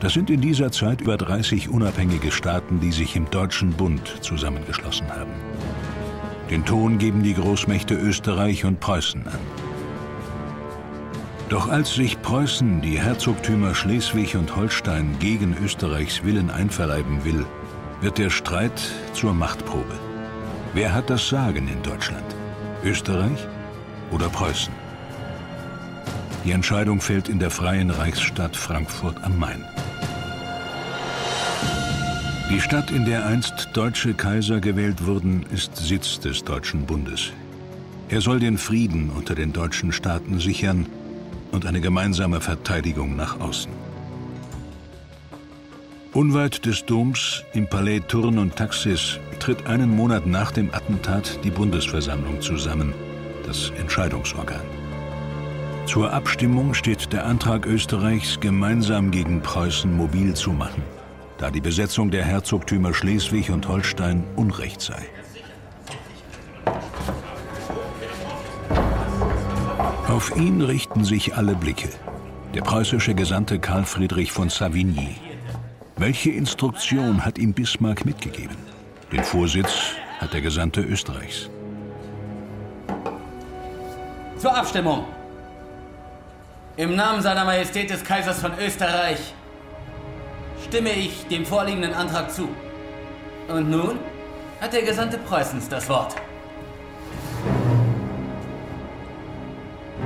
Das sind in dieser Zeit über 30 unabhängige Staaten, die sich im Deutschen Bund zusammengeschlossen haben. Den Ton geben die Großmächte Österreich und Preußen an. Doch als sich Preußen die Herzogtümer Schleswig und Holstein gegen Österreichs Willen einverleiben will, wird der Streit zur Machtprobe. Wer hat das Sagen in Deutschland? Österreich oder Preußen? Die Entscheidung fällt in der freien Reichsstadt Frankfurt am Main. Die Stadt, in der einst deutsche Kaiser gewählt wurden, ist Sitz des Deutschen Bundes. Er soll den Frieden unter den deutschen Staaten sichern und eine gemeinsame Verteidigung nach außen. Unweit des Doms im Palais Turn und Taxis tritt einen Monat nach dem Attentat die Bundesversammlung zusammen, das Entscheidungsorgan. Zur Abstimmung steht der Antrag Österreichs, gemeinsam gegen Preußen mobil zu machen, da die Besetzung der Herzogtümer Schleswig und Holstein Unrecht sei. Auf ihn richten sich alle Blicke. Der preußische Gesandte Karl Friedrich von Savigny welche Instruktion hat ihm Bismarck mitgegeben? Den Vorsitz hat der Gesandte Österreichs. Zur Abstimmung. Im Namen seiner Majestät des Kaisers von Österreich stimme ich dem vorliegenden Antrag zu. Und nun hat der Gesandte Preußens das Wort.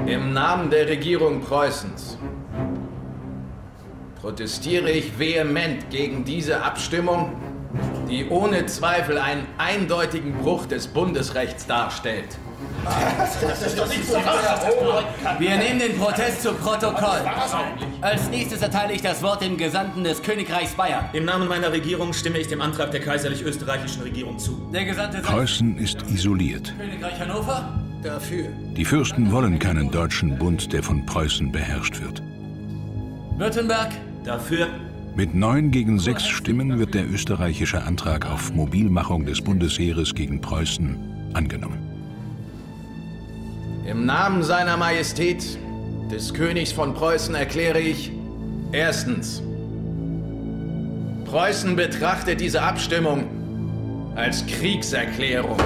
Im Namen der Regierung Preußens protestiere ich vehement gegen diese Abstimmung, die ohne Zweifel einen eindeutigen Bruch des Bundesrechts darstellt. Wir nehmen den Protest zu Protokoll. Als nächstes erteile ich das Wort dem Gesandten des Königreichs Bayern. Im Namen meiner Regierung stimme ich dem Antrag der kaiserlich-österreichischen Regierung zu. Der Gesandte Preußen ist isoliert. Königreich Hannover? Dafür. Die Fürsten wollen keinen deutschen Bund, der von Preußen beherrscht wird. Württemberg? Dafür. Mit neun gegen sechs Stimmen wird der österreichische Antrag auf Mobilmachung des Bundesheeres gegen Preußen angenommen. Im Namen seiner Majestät, des Königs von Preußen, erkläre ich erstens, Preußen betrachtet diese Abstimmung als Kriegserklärung.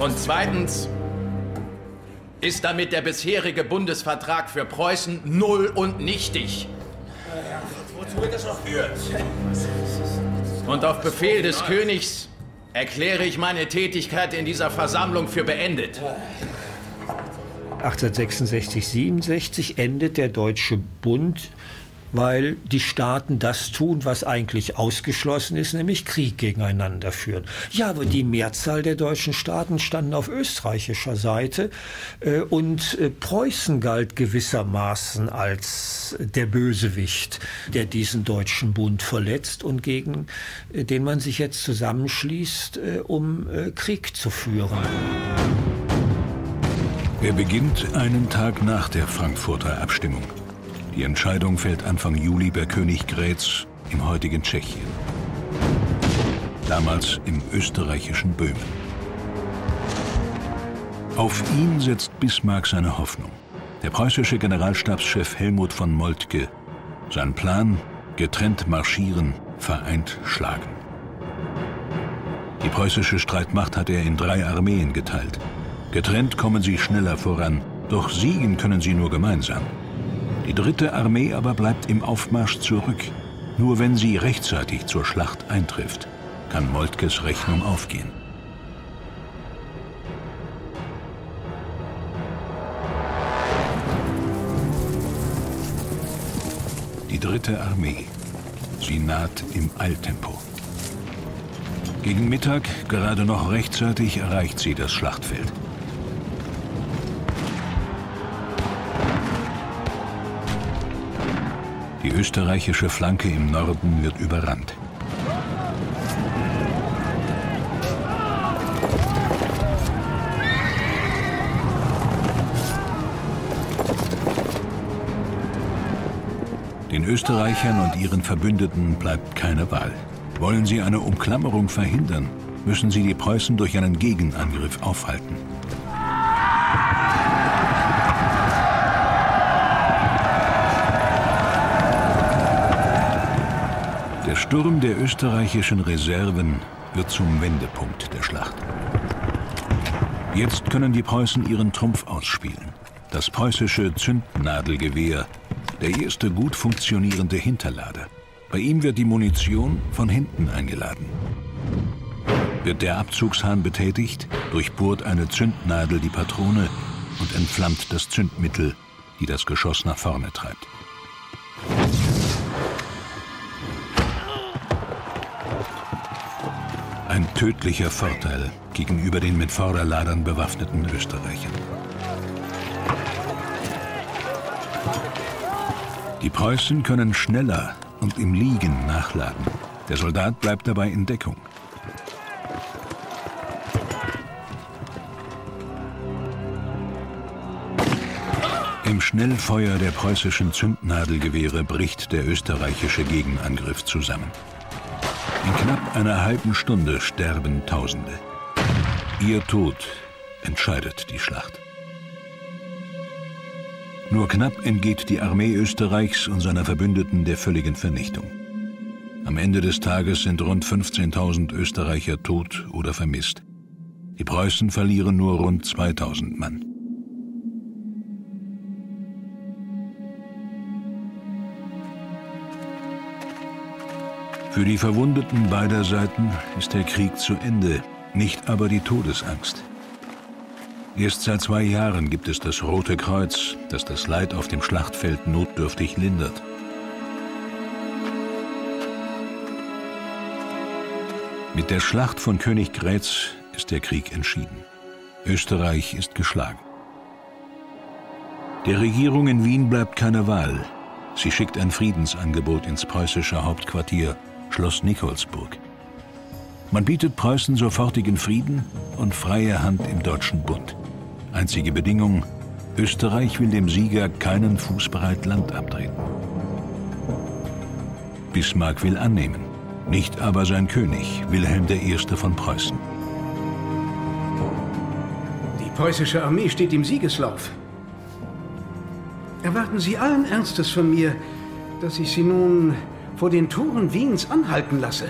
Und zweitens, ist damit der bisherige Bundesvertrag für Preußen null und nichtig. Wozu wird das noch führen? Und auf Befehl des Königs erkläre ich meine Tätigkeit in dieser Versammlung für beendet. 1866, 67 endet der Deutsche Bund weil die Staaten das tun, was eigentlich ausgeschlossen ist, nämlich Krieg gegeneinander führen. Ja, aber die Mehrzahl der deutschen Staaten standen auf österreichischer Seite äh, und äh, Preußen galt gewissermaßen als der Bösewicht, der diesen deutschen Bund verletzt und gegen äh, den man sich jetzt zusammenschließt, um Krieg zu führen. Er beginnt einen Tag nach der Frankfurter Abstimmung. Die Entscheidung fällt Anfang Juli bei Königgrätz im heutigen Tschechien. Damals im österreichischen Böhmen. Auf ihn setzt Bismarck seine Hoffnung. Der preußische Generalstabschef Helmut von Moltke. Sein Plan, getrennt marschieren, vereint schlagen. Die preußische Streitmacht hat er in drei Armeen geteilt. Getrennt kommen sie schneller voran, doch siegen können sie nur gemeinsam. Die dritte Armee aber bleibt im Aufmarsch zurück. Nur wenn sie rechtzeitig zur Schlacht eintrifft, kann Moltkes Rechnung aufgehen. Die dritte Armee. Sie naht im Eiltempo. Gegen Mittag, gerade noch rechtzeitig, erreicht sie das Schlachtfeld. Die österreichische Flanke im Norden wird überrannt. Den Österreichern und ihren Verbündeten bleibt keine Wahl. Wollen sie eine Umklammerung verhindern, müssen sie die Preußen durch einen Gegenangriff aufhalten. Sturm der österreichischen Reserven wird zum Wendepunkt der Schlacht. Jetzt können die Preußen ihren Trumpf ausspielen. Das preußische Zündnadelgewehr, der erste gut funktionierende Hinterlader. Bei ihm wird die Munition von hinten eingeladen. Wird der Abzugshahn betätigt, durchbohrt eine Zündnadel die Patrone und entflammt das Zündmittel, die das Geschoss nach vorne treibt. Ein tödlicher Vorteil gegenüber den mit Vorderladern bewaffneten Österreichern. Die Preußen können schneller und im Liegen nachladen. Der Soldat bleibt dabei in Deckung. Im Schnellfeuer der preußischen Zündnadelgewehre bricht der österreichische Gegenangriff zusammen. In knapp einer halben Stunde sterben Tausende. Ihr Tod entscheidet die Schlacht. Nur knapp entgeht die Armee Österreichs und seiner Verbündeten der völligen Vernichtung. Am Ende des Tages sind rund 15.000 Österreicher tot oder vermisst. Die Preußen verlieren nur rund 2.000 Mann. Für die Verwundeten beider Seiten ist der Krieg zu Ende, nicht aber die Todesangst. Erst seit zwei Jahren gibt es das Rote Kreuz, das das Leid auf dem Schlachtfeld notdürftig lindert. Mit der Schlacht von Königgrätz ist der Krieg entschieden. Österreich ist geschlagen. Der Regierung in Wien bleibt keine Wahl. Sie schickt ein Friedensangebot ins preußische Hauptquartier Schloss Nikolsburg. Man bietet Preußen sofortigen Frieden und freie Hand im Deutschen Bund. Einzige Bedingung, Österreich will dem Sieger keinen Fußbereit Land abtreten. Bismarck will annehmen, nicht aber sein König, Wilhelm I. von Preußen. Die preußische Armee steht im Siegeslauf. Erwarten Sie allen Ernstes von mir, dass ich Sie nun vor den Toren Wiens anhalten lasse.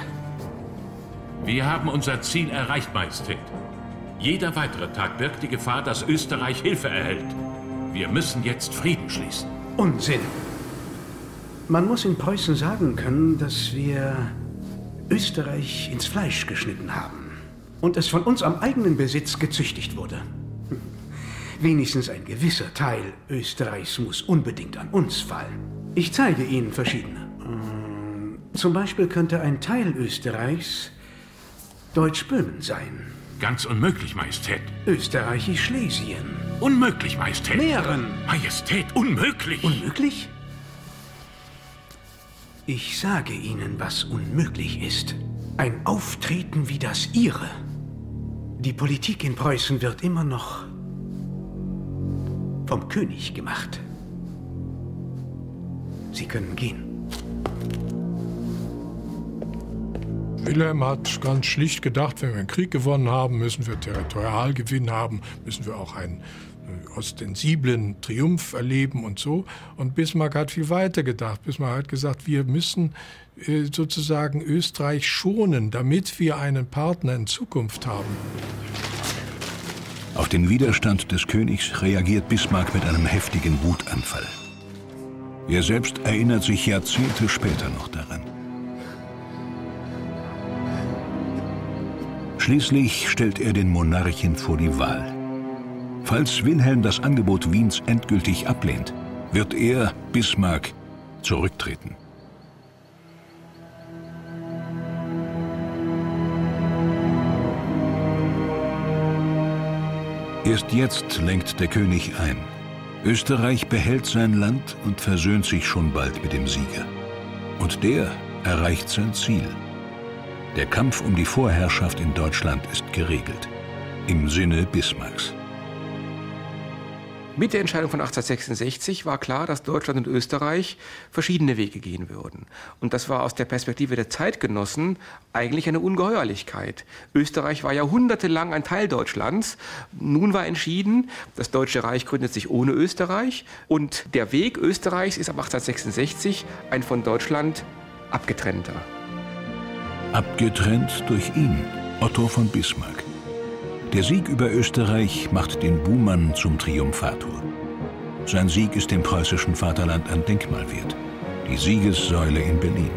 Wir haben unser Ziel erreicht, Majestät. Jeder weitere Tag birgt die Gefahr, dass Österreich Hilfe erhält. Wir müssen jetzt Frieden schließen. Unsinn. Man muss in Preußen sagen können, dass wir Österreich ins Fleisch geschnitten haben und es von uns am eigenen Besitz gezüchtigt wurde. Wenigstens ein gewisser Teil Österreichs muss unbedingt an uns fallen. Ich zeige Ihnen verschiedene. Zum Beispiel könnte ein Teil Österreichs Deutsch-Böhmen sein. Ganz unmöglich, Majestät. Österreichisch-Schlesien. Unmöglich, Majestät. Mähren. Majestät, unmöglich. Unmöglich? Ich sage Ihnen, was unmöglich ist. Ein Auftreten wie das Ihre. Die Politik in Preußen wird immer noch vom König gemacht. Sie können gehen. Wilhelm hat ganz schlicht gedacht, wenn wir einen Krieg gewonnen haben, müssen wir Territorialgewinn haben, müssen wir auch einen äh, ostensiblen Triumph erleben und so. Und Bismarck hat viel weiter gedacht. Bismarck hat gesagt, wir müssen äh, sozusagen Österreich schonen, damit wir einen Partner in Zukunft haben. Auf den Widerstand des Königs reagiert Bismarck mit einem heftigen Wutanfall. Er selbst erinnert sich Jahrzehnte später noch daran. Schließlich stellt er den Monarchen vor die Wahl. Falls Wilhelm das Angebot Wiens endgültig ablehnt, wird er, Bismarck, zurücktreten. Erst jetzt lenkt der König ein. Österreich behält sein Land und versöhnt sich schon bald mit dem Sieger. Und der erreicht sein Ziel. Der Kampf um die Vorherrschaft in Deutschland ist geregelt. Im Sinne Bismarcks. Mit der Entscheidung von 1866 war klar, dass Deutschland und Österreich verschiedene Wege gehen würden. Und das war aus der Perspektive der Zeitgenossen eigentlich eine Ungeheuerlichkeit. Österreich war jahrhundertelang ein Teil Deutschlands. Nun war entschieden, das Deutsche Reich gründet sich ohne Österreich. Und der Weg Österreichs ist ab 1866 ein von Deutschland abgetrennter. Abgetrennt durch ihn, Otto von Bismarck. Der Sieg über Österreich macht den Buhmann zum Triumphator. Sein Sieg ist dem preußischen Vaterland ein Denkmal wert. Die Siegessäule in Berlin.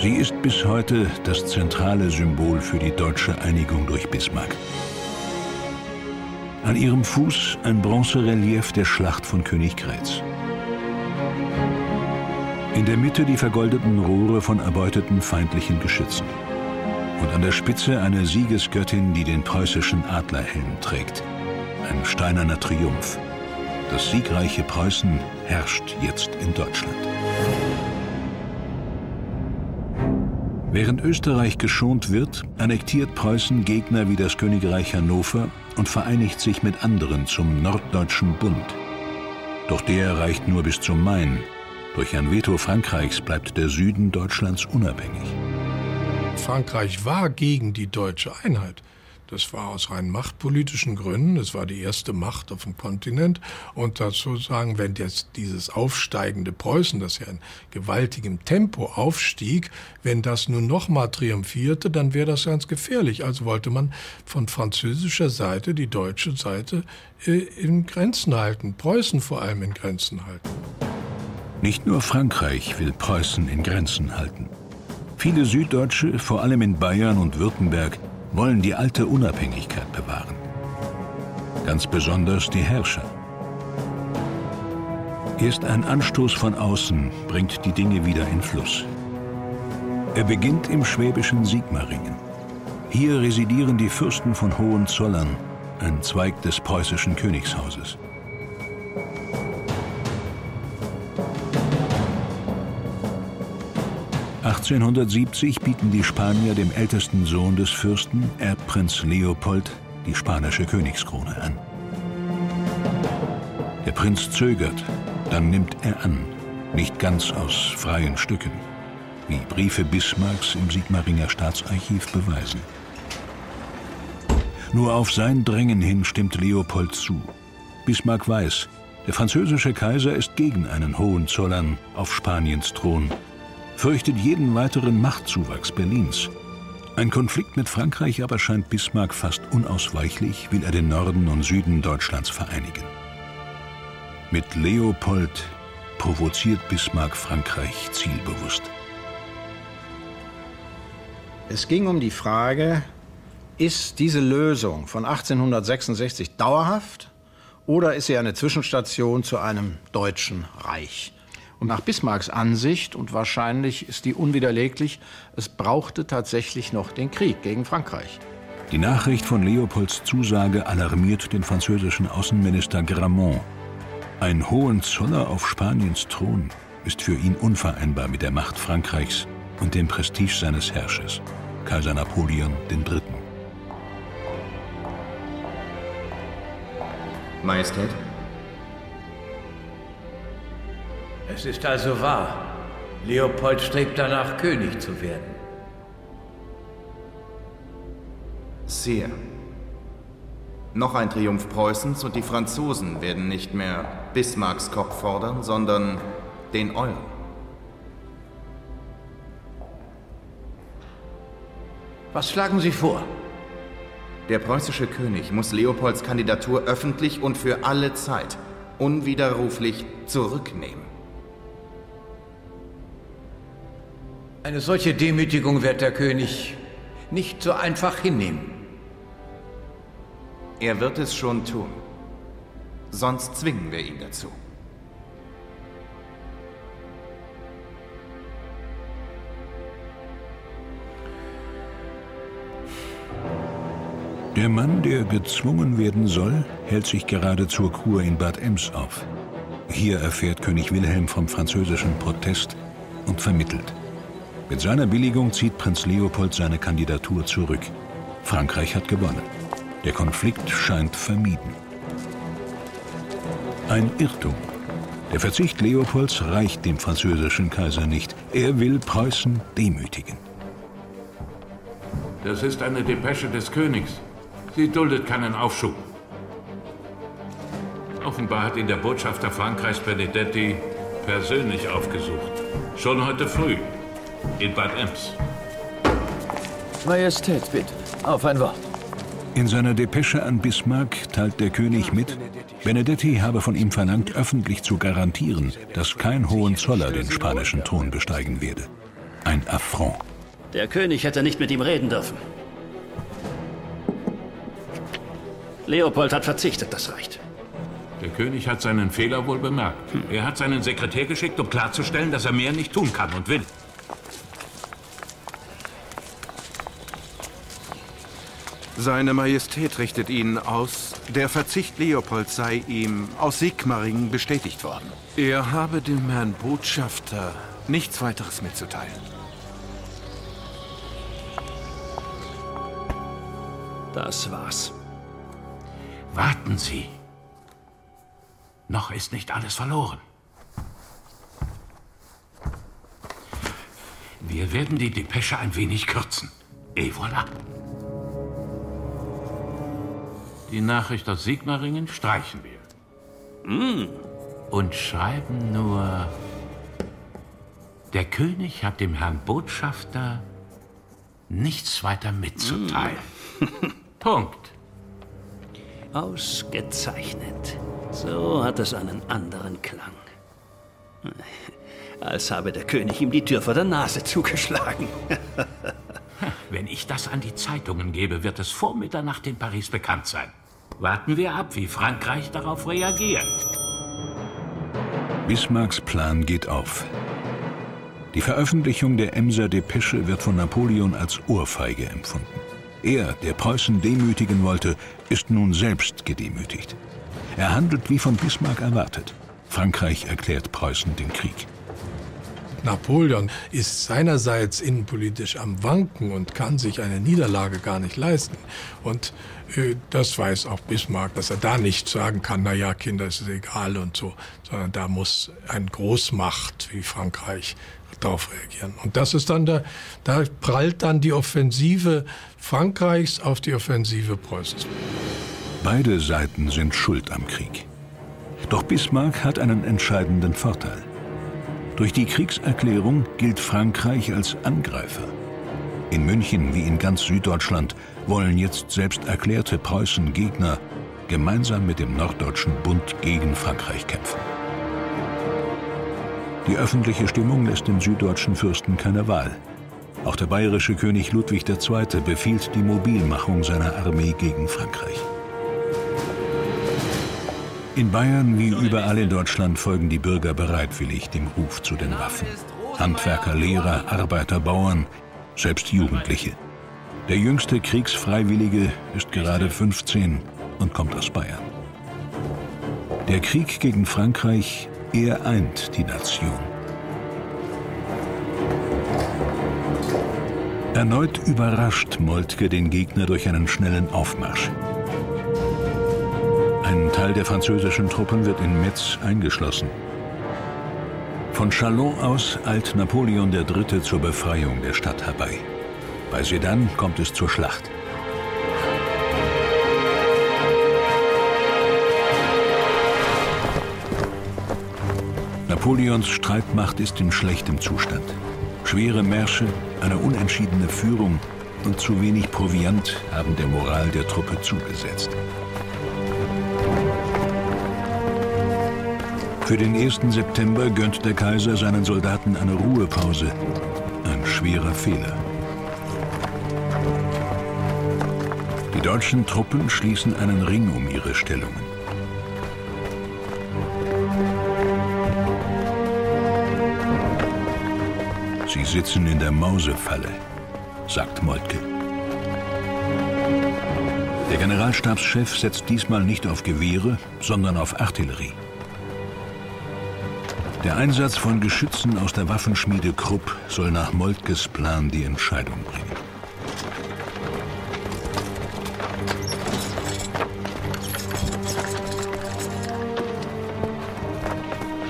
Sie ist bis heute das zentrale Symbol für die deutsche Einigung durch Bismarck. An ihrem Fuß ein Bronzerelief der Schlacht von Königgrätz. In der Mitte die vergoldeten Rohre von erbeuteten feindlichen Geschützen. Und an der Spitze eine Siegesgöttin, die den preußischen Adlerhelm trägt. Ein steinerner Triumph. Das siegreiche Preußen herrscht jetzt in Deutschland. Während Österreich geschont wird, annektiert Preußen Gegner wie das Königreich Hannover und vereinigt sich mit anderen zum Norddeutschen Bund. Doch der reicht nur bis zum Main. Durch ein Veto Frankreichs bleibt der Süden Deutschlands unabhängig. Frankreich war gegen die deutsche Einheit. Das war aus rein machtpolitischen Gründen. Es war die erste Macht auf dem Kontinent. Und dazu sagen, wenn jetzt dieses aufsteigende Preußen, das ja in gewaltigem Tempo aufstieg, wenn das nun nochmal triumphierte, dann wäre das ganz gefährlich. Also wollte man von französischer Seite die deutsche Seite äh, in Grenzen halten. Preußen vor allem in Grenzen halten. Nicht nur Frankreich will Preußen in Grenzen halten. Viele Süddeutsche, vor allem in Bayern und Württemberg, wollen die alte Unabhängigkeit bewahren. Ganz besonders die Herrscher. Erst ein Anstoß von außen bringt die Dinge wieder in Fluss. Er beginnt im schwäbischen Sigmaringen. Hier residieren die Fürsten von Hohenzollern, ein Zweig des preußischen Königshauses. (1870) bieten die Spanier dem ältesten Sohn des Fürsten, Erbprinz Leopold, die spanische Königskrone an. Der Prinz zögert, dann nimmt er an, nicht ganz aus freien Stücken, wie Briefe Bismarcks im Sigmaringer Staatsarchiv beweisen. Nur auf sein Drängen hin stimmt Leopold zu. Bismarck weiß, der französische Kaiser ist gegen einen Hohenzollern auf Spaniens Thron, fürchtet jeden weiteren Machtzuwachs Berlins. Ein Konflikt mit Frankreich aber scheint Bismarck fast unausweichlich, will er den Norden und Süden Deutschlands vereinigen. Mit Leopold provoziert Bismarck Frankreich zielbewusst. Es ging um die Frage, ist diese Lösung von 1866 dauerhaft oder ist sie eine Zwischenstation zu einem deutschen Reich? Und nach Bismarcks Ansicht, und wahrscheinlich ist die unwiderleglich, es brauchte tatsächlich noch den Krieg gegen Frankreich. Die Nachricht von Leopolds Zusage alarmiert den französischen Außenminister Gramont. Ein Hohenzoller auf Spaniens Thron ist für ihn unvereinbar mit der Macht Frankreichs und dem Prestige seines Herrschers, Kaiser Napoleon III. Majestät? Es ist also wahr. Leopold strebt danach, König zu werden. Sehr. Noch ein Triumph Preußens und die Franzosen werden nicht mehr Bismarcks Kopf fordern, sondern den euren. Was schlagen Sie vor? Der preußische König muss Leopolds Kandidatur öffentlich und für alle Zeit unwiderruflich zurücknehmen. Eine solche Demütigung wird der König nicht so einfach hinnehmen. Er wird es schon tun. Sonst zwingen wir ihn dazu. Der Mann, der gezwungen werden soll, hält sich gerade zur Kur in Bad Ems auf. Hier erfährt König Wilhelm vom französischen Protest und vermittelt. Mit seiner Billigung zieht Prinz Leopold seine Kandidatur zurück. Frankreich hat gewonnen. Der Konflikt scheint vermieden. Ein Irrtum. Der Verzicht Leopolds reicht dem französischen Kaiser nicht. Er will Preußen demütigen. Das ist eine Depesche des Königs. Sie duldet keinen Aufschub. Offenbar hat ihn der Botschafter Frankreichs Benedetti persönlich aufgesucht. Schon heute früh. In Bad Ems. Majestät, bitte. Auf ein Wort. In seiner Depesche an Bismarck teilt der König mit, Benedetti habe von ihm verlangt, öffentlich zu garantieren, dass kein Hohenzoller den spanischen Thron besteigen werde. Ein Affront. Der König hätte nicht mit ihm reden dürfen. Leopold hat verzichtet, das reicht. Der König hat seinen Fehler wohl bemerkt. Er hat seinen Sekretär geschickt, um klarzustellen, dass er mehr nicht tun kann und will. Seine Majestät richtet Ihnen aus, der Verzicht Leopolds sei ihm aus Sigmaringen bestätigt worden. Er habe dem Herrn Botschafter nichts weiteres mitzuteilen. Das war's. Warten Sie. Noch ist nicht alles verloren. Wir werden die Depesche ein wenig kürzen. Et voilà. Die Nachricht aus Sigmaringen streichen wir. Mm. Und schreiben nur, der König hat dem Herrn Botschafter nichts weiter mitzuteilen. Mm. Punkt. Ausgezeichnet. So hat es einen anderen Klang. Als habe der König ihm die Tür vor der Nase zugeschlagen. Wenn ich das an die Zeitungen gebe, wird es vor Mitternacht in Paris bekannt sein. Warten wir ab, wie Frankreich darauf reagiert. Bismarcks Plan geht auf. Die Veröffentlichung der Emser Depesche wird von Napoleon als Ohrfeige empfunden. Er, der Preußen demütigen wollte, ist nun selbst gedemütigt. Er handelt wie von Bismarck erwartet. Frankreich erklärt Preußen den Krieg. Napoleon ist seinerseits innenpolitisch am Wanken und kann sich eine Niederlage gar nicht leisten. Und äh, das weiß auch Bismarck, dass er da nicht sagen kann, na ja, Kinder, es ist egal und so, sondern da muss eine Großmacht wie Frankreich darauf reagieren. Und das ist dann da, da prallt dann die Offensive Frankreichs auf die Offensive Preußens. Beide Seiten sind schuld am Krieg. Doch Bismarck hat einen entscheidenden Vorteil. Durch die Kriegserklärung gilt Frankreich als Angreifer. In München wie in ganz Süddeutschland wollen jetzt selbst erklärte Preußen Gegner gemeinsam mit dem Norddeutschen Bund gegen Frankreich kämpfen. Die öffentliche Stimmung lässt den süddeutschen Fürsten keine Wahl. Auch der bayerische König Ludwig II. befiehlt die Mobilmachung seiner Armee gegen Frankreich. In Bayern wie überall in Deutschland folgen die Bürger bereitwillig dem Ruf zu den Waffen. Handwerker, Lehrer, Arbeiter, Bauern, selbst Jugendliche. Der jüngste Kriegsfreiwillige ist gerade 15 und kommt aus Bayern. Der Krieg gegen Frankreich, er eint die Nation. Erneut überrascht Moltke den Gegner durch einen schnellen Aufmarsch. Ein Teil der französischen Truppen wird in Metz eingeschlossen. Von Chalon aus eilt Napoleon III. zur Befreiung der Stadt herbei. Bei Sedan kommt es zur Schlacht. Napoleons Streitmacht ist in schlechtem Zustand. Schwere Märsche, eine unentschiedene Führung und zu wenig Proviant haben der Moral der Truppe zugesetzt. Für den 1. September gönnt der Kaiser seinen Soldaten eine Ruhepause. Ein schwerer Fehler. Die deutschen Truppen schließen einen Ring um ihre Stellungen. Sie sitzen in der Mausefalle, sagt Moltke. Der Generalstabschef setzt diesmal nicht auf Gewehre, sondern auf Artillerie. Der Einsatz von Geschützen aus der Waffenschmiede Krupp soll nach Moltkes Plan die Entscheidung bringen.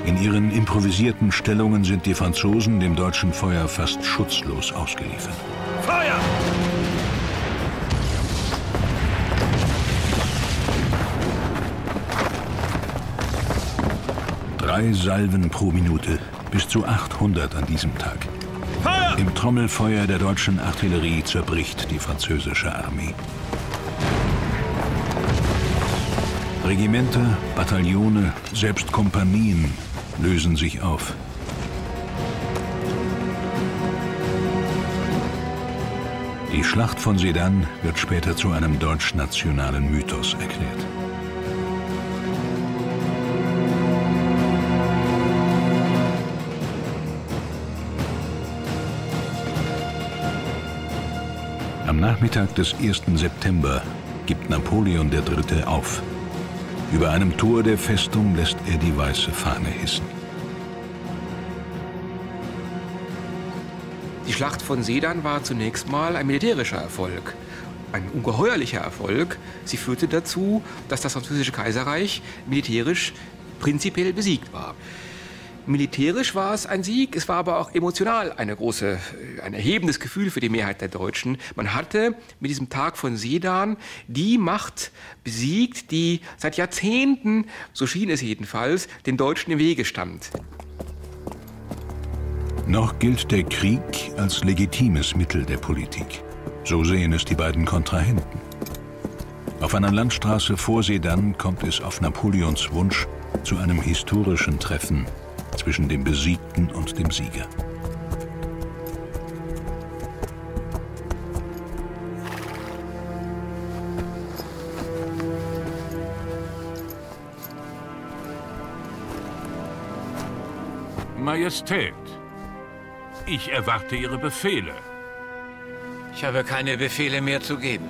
In ihren improvisierten Stellungen sind die Franzosen dem deutschen Feuer fast schutzlos ausgeliefert. Drei Salven pro Minute, bis zu 800 an diesem Tag. Feuer! Im Trommelfeuer der deutschen Artillerie zerbricht die französische Armee. Regimenter, Bataillone, selbst Kompanien lösen sich auf. Die Schlacht von Sedan wird später zu einem deutsch-nationalen Mythos erklärt. Am Nachmittag des 1. September gibt Napoleon III. auf. Über einem Tor der Festung lässt er die weiße Fahne hissen. Die Schlacht von Sedan war zunächst mal ein militärischer Erfolg. Ein ungeheuerlicher Erfolg. Sie führte dazu, dass das französische Kaiserreich militärisch prinzipiell besiegt war. Militärisch war es ein Sieg, es war aber auch emotional eine große, ein erhebendes Gefühl für die Mehrheit der Deutschen. Man hatte mit diesem Tag von Sedan die Macht besiegt, die seit Jahrzehnten, so schien es jedenfalls, den Deutschen im Wege stand. Noch gilt der Krieg als legitimes Mittel der Politik. So sehen es die beiden Kontrahenten. Auf einer Landstraße vor Sedan kommt es auf Napoleons Wunsch zu einem historischen Treffen zwischen dem Besiegten und dem Sieger. Majestät, ich erwarte Ihre Befehle. Ich habe keine Befehle mehr zu geben.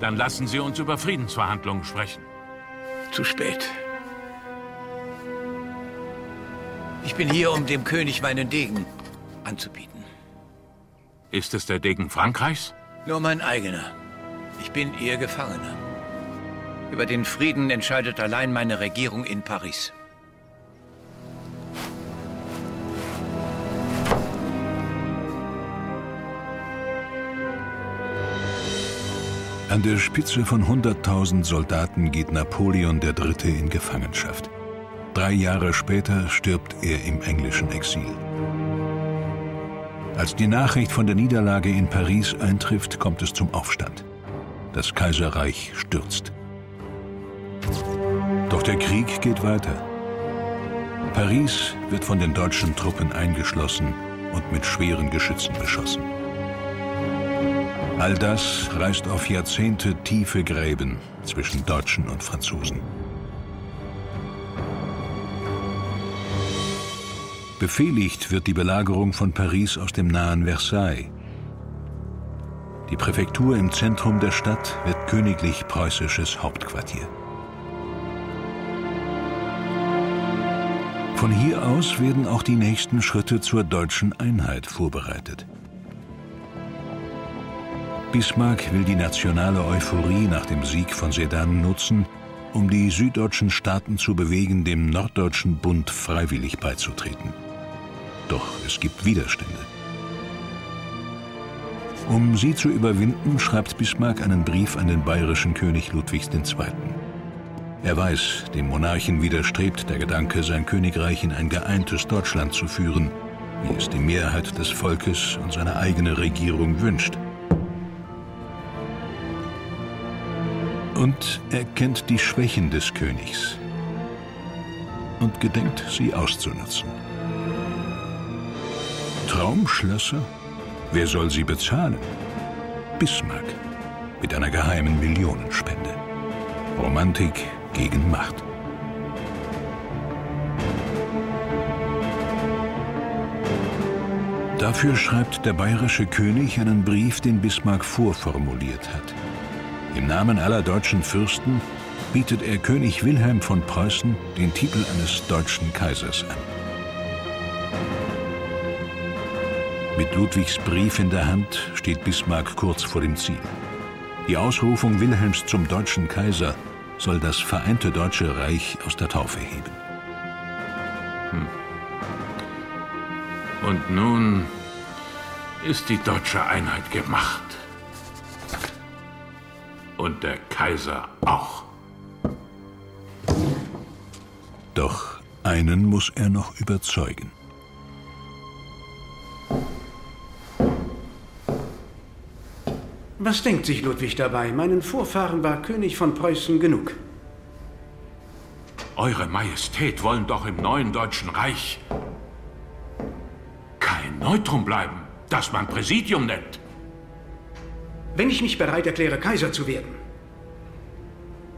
Dann lassen Sie uns über Friedensverhandlungen sprechen. Zu spät. Ich bin hier, um dem König meinen Degen anzubieten. Ist es der Degen Frankreichs? Nur mein eigener. Ich bin Ihr Gefangener. Über den Frieden entscheidet allein meine Regierung in Paris. An der Spitze von 100.000 Soldaten geht Napoleon III. in Gefangenschaft. Drei Jahre später stirbt er im englischen Exil. Als die Nachricht von der Niederlage in Paris eintrifft, kommt es zum Aufstand. Das Kaiserreich stürzt. Doch der Krieg geht weiter. Paris wird von den deutschen Truppen eingeschlossen und mit schweren Geschützen beschossen. All das reißt auf Jahrzehnte tiefe Gräben zwischen Deutschen und Franzosen. Befehligt wird die Belagerung von Paris aus dem nahen Versailles. Die Präfektur im Zentrum der Stadt wird königlich preußisches Hauptquartier. Von hier aus werden auch die nächsten Schritte zur deutschen Einheit vorbereitet. Bismarck will die nationale Euphorie nach dem Sieg von Sedan nutzen, um die süddeutschen Staaten zu bewegen, dem norddeutschen Bund freiwillig beizutreten. Doch es gibt Widerstände. Um sie zu überwinden, schreibt Bismarck einen Brief an den bayerischen König Ludwigs II. Er weiß, dem Monarchen widerstrebt der Gedanke, sein Königreich in ein geeintes Deutschland zu führen, wie es die Mehrheit des Volkes und seine eigene Regierung wünscht. Und er kennt die Schwächen des Königs und gedenkt, sie auszunutzen. Traumschlösser? Wer soll sie bezahlen? Bismarck mit einer geheimen Millionenspende. Romantik gegen Macht. Dafür schreibt der bayerische König einen Brief, den Bismarck vorformuliert hat. Im Namen aller deutschen Fürsten bietet er König Wilhelm von Preußen den Titel eines deutschen Kaisers an. Mit Ludwigs Brief in der Hand steht Bismarck kurz vor dem Ziel. Die Ausrufung Wilhelms zum deutschen Kaiser soll das vereinte Deutsche Reich aus der Taufe heben. Hm. Und nun ist die deutsche Einheit gemacht und der Kaiser auch. Doch einen muss er noch überzeugen. Was denkt sich Ludwig dabei? Meinen Vorfahren war König von Preußen genug. Eure Majestät wollen doch im neuen Deutschen Reich kein Neutrum bleiben, das man Präsidium nennt. Wenn ich mich bereit erkläre, Kaiser zu werden,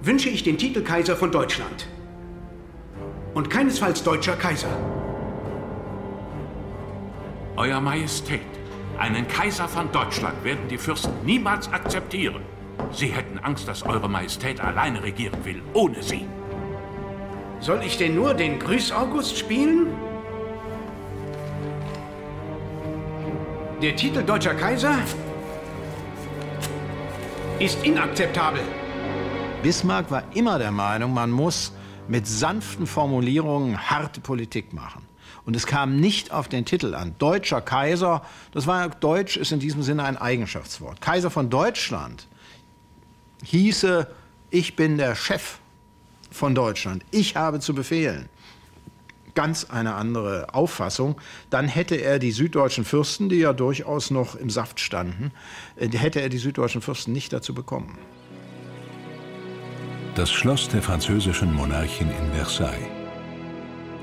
wünsche ich den Titel Kaiser von Deutschland. Und keinesfalls deutscher Kaiser. Euer Majestät, einen Kaiser von Deutschland werden die Fürsten niemals akzeptieren. Sie hätten Angst, dass Eure Majestät alleine regieren will, ohne sie. Soll ich denn nur den Grüß-August spielen? Der Titel Deutscher Kaiser ist inakzeptabel. Bismarck war immer der Meinung, man muss mit sanften Formulierungen harte Politik machen. Und es kam nicht auf den Titel an. Deutscher Kaiser, das war Deutsch ist in diesem Sinne ein Eigenschaftswort. Kaiser von Deutschland hieße, ich bin der Chef von Deutschland. Ich habe zu befehlen. Ganz eine andere Auffassung. Dann hätte er die süddeutschen Fürsten, die ja durchaus noch im Saft standen, äh, hätte er die süddeutschen Fürsten nicht dazu bekommen. Das Schloss der französischen Monarchin in Versailles.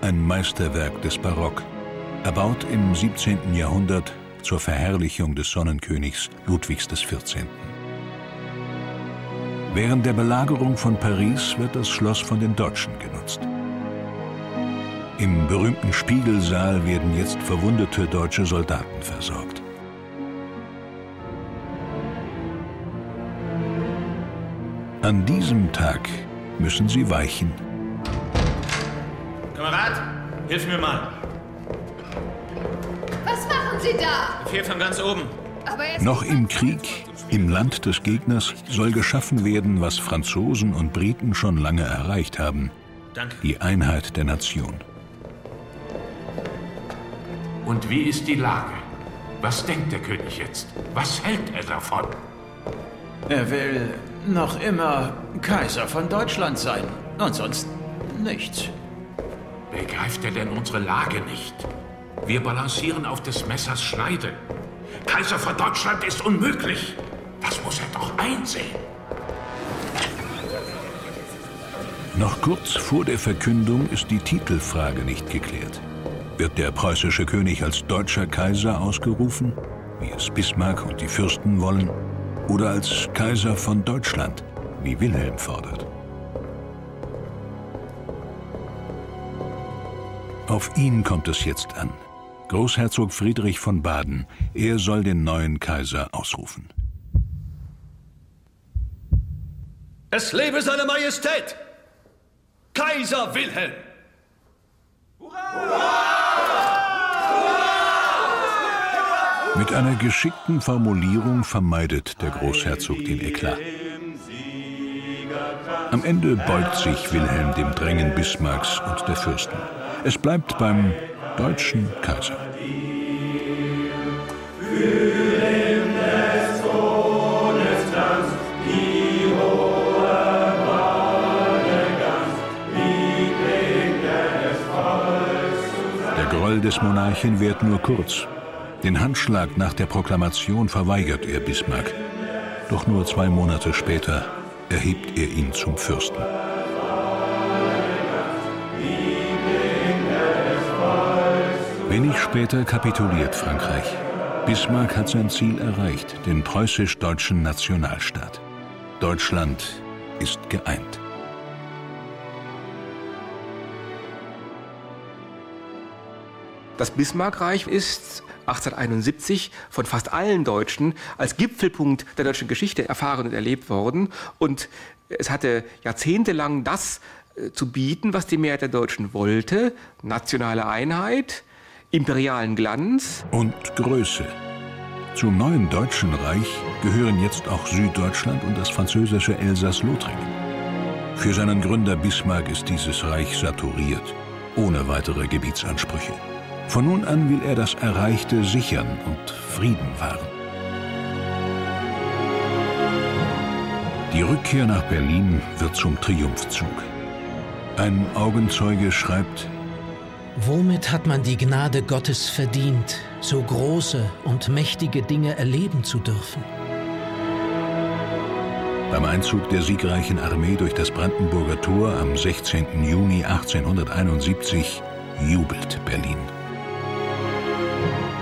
Ein Meisterwerk des Barock, erbaut im 17. Jahrhundert zur Verherrlichung des Sonnenkönigs Ludwigs XIV. Während der Belagerung von Paris wird das Schloss von den Deutschen genutzt. Im berühmten Spiegelsaal werden jetzt verwundete deutsche Soldaten versorgt. An diesem Tag müssen sie weichen. Hilf mir mal. Was machen Sie da? Befehl von ganz oben. Noch im Krieg, im Land des Gegners, soll geschaffen werden, was Franzosen und Briten schon lange erreicht haben. Danke. Die Einheit der Nation. Und wie ist die Lage? Was denkt der König jetzt? Was hält er davon? Er will noch immer Kaiser von Deutschland sein. Und sonst nichts. Begreift er denn unsere Lage nicht? Wir balancieren auf des Messers Schneide. Kaiser von Deutschland ist unmöglich. Das muss er doch einsehen. Noch kurz vor der Verkündung ist die Titelfrage nicht geklärt. Wird der preußische König als deutscher Kaiser ausgerufen, wie es Bismarck und die Fürsten wollen, oder als Kaiser von Deutschland, wie Wilhelm fordert? Auf ihn kommt es jetzt an. Großherzog Friedrich von Baden, er soll den neuen Kaiser ausrufen. Es lebe seine Majestät! Kaiser Wilhelm! Mit einer geschickten Formulierung vermeidet der Großherzog den Eklat. Am Ende beugt sich Wilhelm dem Drängen Bismarcks und der Fürsten. Es bleibt beim deutschen Kaiser. Der Groll des Monarchen währt nur kurz. Den Handschlag nach der Proklamation verweigert er Bismarck. Doch nur zwei Monate später erhebt er ihn zum Fürsten. Wenig später kapituliert Frankreich. Bismarck hat sein Ziel erreicht, den preußisch-deutschen Nationalstaat. Deutschland ist geeint. Das Bismarckreich ist 1871 von fast allen Deutschen als Gipfelpunkt der deutschen Geschichte erfahren und erlebt worden. Und es hatte jahrzehntelang das äh, zu bieten, was die Mehrheit der Deutschen wollte. Nationale Einheit, imperialen Glanz. Und Größe. Zum neuen Deutschen Reich gehören jetzt auch Süddeutschland und das französische Elsass-Lothringen. Für seinen Gründer Bismarck ist dieses Reich saturiert, ohne weitere Gebietsansprüche. Von nun an will er das Erreichte sichern und Frieden wahren. Die Rückkehr nach Berlin wird zum Triumphzug. Ein Augenzeuge schreibt, Womit hat man die Gnade Gottes verdient, so große und mächtige Dinge erleben zu dürfen? Beim Einzug der siegreichen Armee durch das Brandenburger Tor am 16. Juni 1871 jubelt Berlin.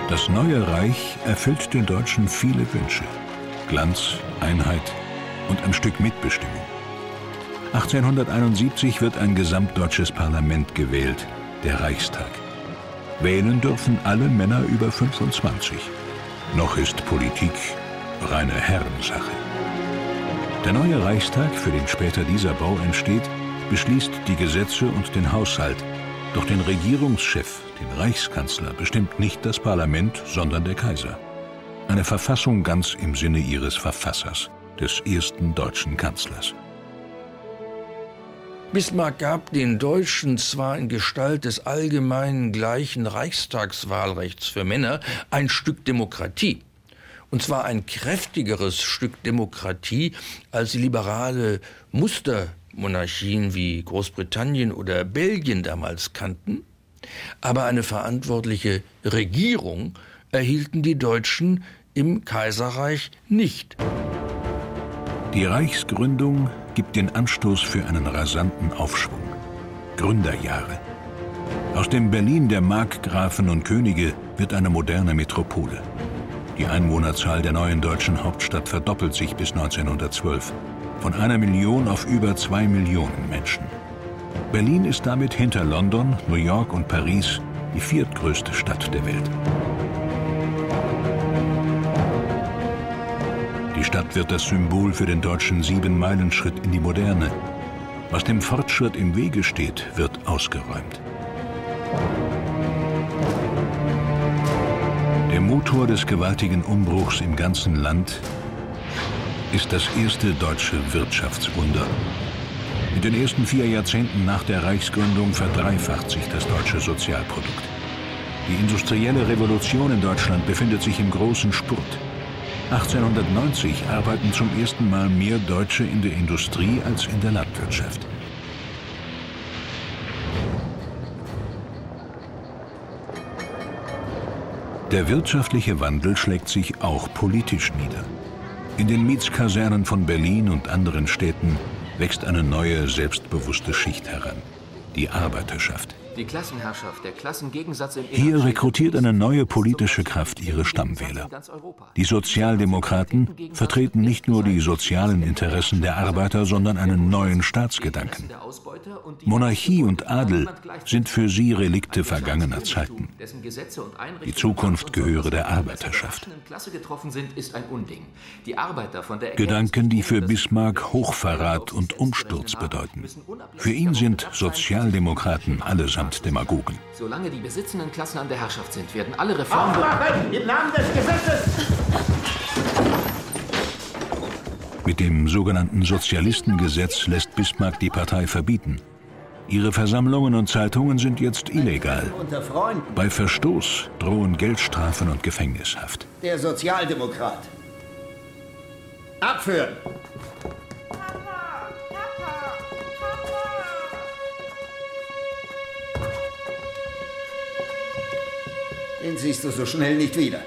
Das neue Reich erfüllt den Deutschen viele Wünsche. Glanz, Einheit und ein Stück Mitbestimmung. 1871 wird ein gesamtdeutsches Parlament gewählt, der Reichstag. Wählen dürfen alle Männer über 25. Noch ist Politik reine Herrensache. Der neue Reichstag, für den später dieser Bau entsteht, beschließt die Gesetze und den Haushalt. Doch den Regierungschef, den Reichskanzler, bestimmt nicht das Parlament, sondern der Kaiser. Eine Verfassung ganz im Sinne ihres Verfassers, des ersten deutschen Kanzlers. Bismarck gab den Deutschen zwar in Gestalt des allgemeinen gleichen Reichstagswahlrechts für Männer ein Stück Demokratie, und zwar ein kräftigeres Stück Demokratie als die liberale Mustermonarchien wie Großbritannien oder Belgien damals kannten, aber eine verantwortliche Regierung erhielten die Deutschen im Kaiserreich nicht. Die Reichsgründung gibt den Anstoß für einen rasanten Aufschwung. Gründerjahre. Aus dem Berlin der Markgrafen und Könige wird eine moderne Metropole. Die Einwohnerzahl der neuen deutschen Hauptstadt verdoppelt sich bis 1912. Von einer Million auf über zwei Millionen Menschen. Berlin ist damit hinter London, New York und Paris die viertgrößte Stadt der Welt. Stadt wird das Symbol für den deutschen Sieben-Meilen-Schritt in die Moderne. Was dem Fortschritt im Wege steht, wird ausgeräumt. Der Motor des gewaltigen Umbruchs im ganzen Land ist das erste deutsche Wirtschaftswunder. In den ersten vier Jahrzehnten nach der Reichsgründung verdreifacht sich das deutsche Sozialprodukt. Die industrielle Revolution in Deutschland befindet sich im großen Spurt. 1890 arbeiten zum ersten Mal mehr Deutsche in der Industrie als in der Landwirtschaft. Der wirtschaftliche Wandel schlägt sich auch politisch nieder. In den Mietskasernen von Berlin und anderen Städten wächst eine neue, selbstbewusste Schicht heran. Die Arbeiterschaft. Die Klassenherrschaft, der Klassengegensatz im Hier rekrutiert eine neue politische Kraft ihre Stammwähler. Die Sozialdemokraten vertreten nicht nur die sozialen Interessen der Arbeiter, sondern einen neuen Staatsgedanken. Monarchie und Adel sind für sie Relikte vergangener Zeiten. Die Zukunft gehöre der Arbeiterschaft. Gedanken, die für Bismarck Hochverrat und Umsturz bedeuten. Für ihn sind Sozialdemokraten allesamt Demagogen. Solange die besitzenden Klassen an der Herrschaft sind, werden alle Reformen... Aufmachen! Im Namen des Gesetzes! Mit dem sogenannten Sozialistengesetz lässt Bismarck die Partei verbieten. Ihre Versammlungen und Zeitungen sind jetzt illegal. Bei Verstoß drohen Geldstrafen und Gefängnishaft. Der Sozialdemokrat. Abführen! Den siehst du so schnell nicht wieder.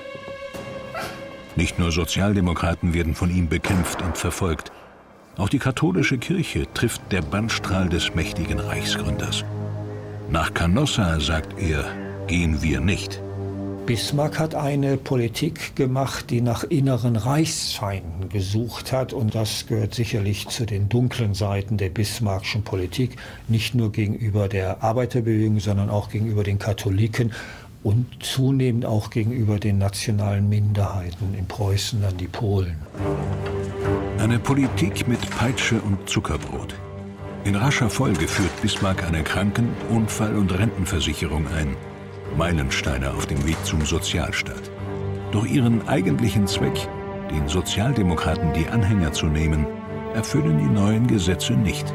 Nicht nur Sozialdemokraten werden von ihm bekämpft und verfolgt. Auch die katholische Kirche trifft der Bannstrahl des mächtigen Reichsgründers. Nach Canossa, sagt er, gehen wir nicht. Bismarck hat eine Politik gemacht, die nach inneren Reichsfeinden gesucht hat. Und das gehört sicherlich zu den dunklen Seiten der Bismarckschen Politik, nicht nur gegenüber der Arbeiterbewegung, sondern auch gegenüber den Katholiken und zunehmend auch gegenüber den nationalen Minderheiten in Preußen dann die Polen. Eine Politik mit Peitsche und Zuckerbrot. In rascher Folge führt Bismarck eine Kranken-, Unfall- und Rentenversicherung ein. Meilensteine auf dem Weg zum Sozialstaat. Doch ihren eigentlichen Zweck, den Sozialdemokraten die Anhänger zu nehmen, erfüllen die neuen Gesetze nicht.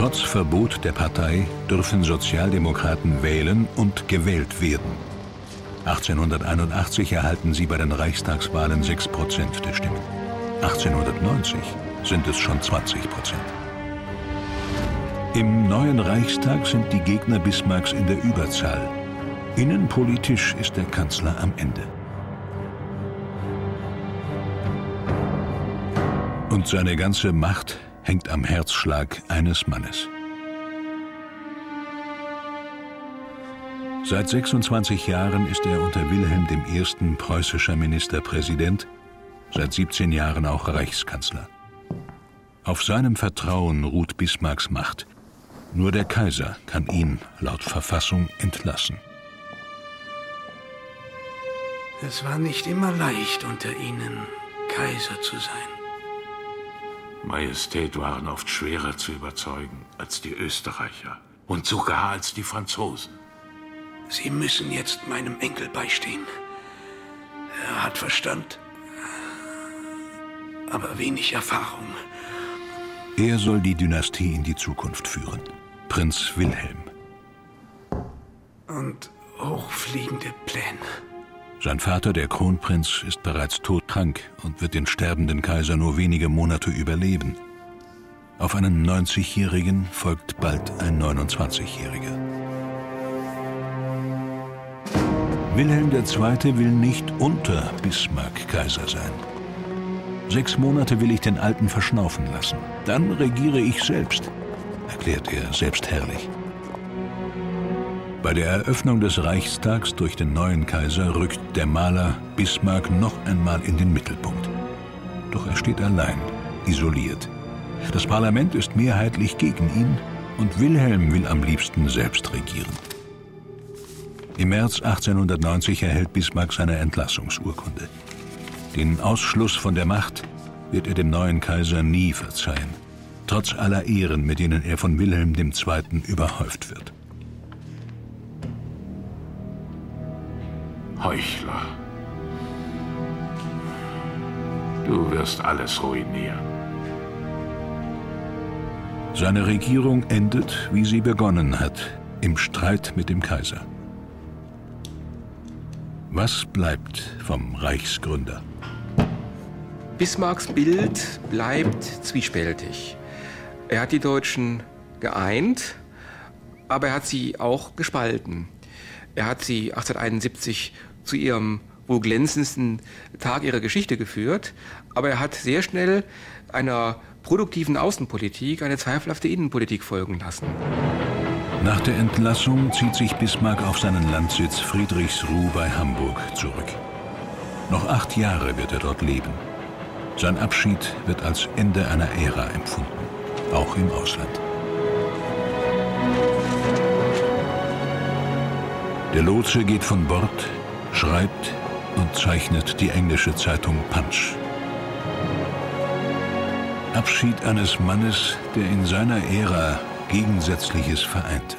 Trotz Verbot der Partei dürfen Sozialdemokraten wählen und gewählt werden. 1881 erhalten sie bei den Reichstagswahlen 6 Prozent der Stimmen. 1890 sind es schon 20 Prozent. Im neuen Reichstag sind die Gegner Bismarcks in der Überzahl. Innenpolitisch ist der Kanzler am Ende. Und seine ganze Macht hängt am Herzschlag eines Mannes. Seit 26 Jahren ist er unter Wilhelm I. preußischer Ministerpräsident, seit 17 Jahren auch Reichskanzler. Auf seinem Vertrauen ruht Bismarcks Macht. Nur der Kaiser kann ihn laut Verfassung entlassen. Es war nicht immer leicht unter ihnen, Kaiser zu sein. Majestät waren oft schwerer zu überzeugen als die Österreicher und sogar als die Franzosen. Sie müssen jetzt meinem Enkel beistehen. Er hat Verstand, aber wenig Erfahrung. Er soll die Dynastie in die Zukunft führen. Prinz Wilhelm. Und hochfliegende Pläne. Sein Vater, der Kronprinz, ist bereits todkrank und wird den sterbenden Kaiser nur wenige Monate überleben. Auf einen 90-Jährigen folgt bald ein 29-Jähriger. Wilhelm II. will nicht unter Bismarck Kaiser sein. Sechs Monate will ich den Alten verschnaufen lassen. Dann regiere ich selbst, erklärt er selbstherrlich. Bei der Eröffnung des Reichstags durch den neuen Kaiser rückt der Maler Bismarck noch einmal in den Mittelpunkt. Doch er steht allein, isoliert. Das Parlament ist mehrheitlich gegen ihn und Wilhelm will am liebsten selbst regieren. Im März 1890 erhält Bismarck seine Entlassungsurkunde. Den Ausschluss von der Macht wird er dem neuen Kaiser nie verzeihen, trotz aller Ehren, mit denen er von Wilhelm II. überhäuft wird. Heuchler. Du wirst alles ruinieren. Seine Regierung endet, wie sie begonnen hat, im Streit mit dem Kaiser. Was bleibt vom Reichsgründer? Bismarcks Bild bleibt zwiespältig. Er hat die Deutschen geeint, aber er hat sie auch gespalten. Er hat sie 1871 zu ihrem wohl glänzendsten Tag ihrer Geschichte geführt, aber er hat sehr schnell einer produktiven Außenpolitik eine zweifelhafte Innenpolitik folgen lassen. Nach der Entlassung zieht sich Bismarck auf seinen Landsitz Friedrichsruh bei Hamburg zurück. Noch acht Jahre wird er dort leben. Sein Abschied wird als Ende einer Ära empfunden, auch im Ausland. Der Lotse geht von Bord, schreibt und zeichnet die englische Zeitung Punch. Abschied eines Mannes, der in seiner Ära Gegensätzliches vereinte.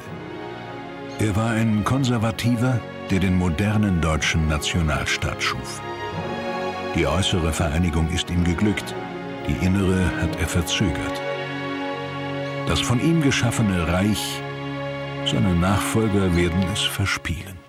Er war ein Konservativer, der den modernen deutschen Nationalstaat schuf. Die äußere Vereinigung ist ihm geglückt, die innere hat er verzögert. Das von ihm geschaffene Reich, seine Nachfolger werden es verspielen.